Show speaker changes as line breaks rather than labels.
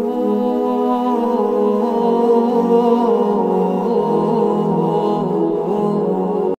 Oh.